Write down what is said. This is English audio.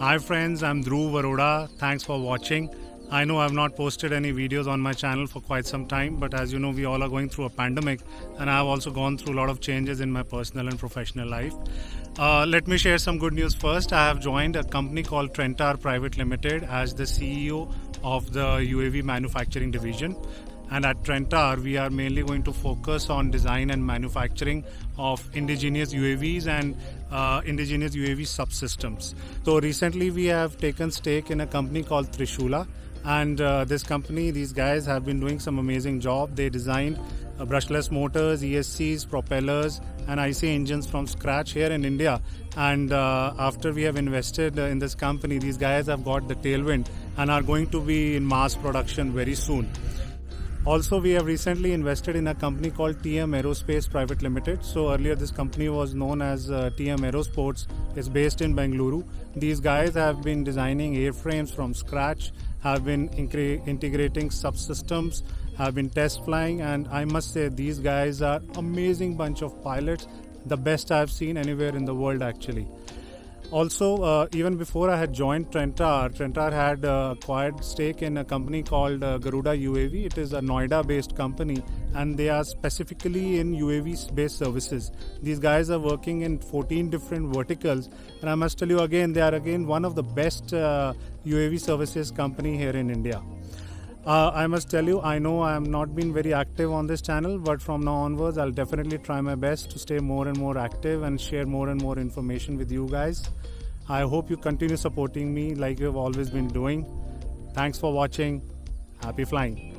Hi friends, I'm Dhruv Arora. Thanks for watching. I know I've not posted any videos on my channel for quite some time, but as you know, we all are going through a pandemic, and I've also gone through a lot of changes in my personal and professional life. Uh, let me share some good news first. I have joined a company called Trentar Private Limited as the CEO of the UAV manufacturing division. And at Trentar, we are mainly going to focus on design and manufacturing of indigenous UAVs and uh, indigenous UAV subsystems. So recently, we have taken stake in a company called Trishula, and uh, this company, these guys have been doing some amazing job. They designed uh, brushless motors, ESCs, propellers, and IC engines from scratch here in India. And uh, after we have invested uh, in this company, these guys have got the tailwind and are going to be in mass production very soon. Also, we have recently invested in a company called TM Aerospace Private Limited. So earlier, this company was known as uh, TM Aerosports. It's based in Bengaluru. These guys have been designing airframes from scratch, have been integrating subsystems, have been test flying, and I must say these guys are amazing bunch of pilots, the best I've seen anywhere in the world actually. Also, uh, even before I had joined Trentar, Trentar had uh, acquired stake in a company called uh, Garuda UAV. It is a Noida-based company, and they are specifically in UAV-based services. These guys are working in 14 different verticals, and I must tell you again, they are again one of the best UAV uh, services company here in India. Uh, I must tell you, I know I have not been very active on this channel, but from now onwards, I'll definitely try my best to stay more and more active and share more and more information with you guys. I hope you continue supporting me like you've always been doing. Thanks for watching. Happy flying.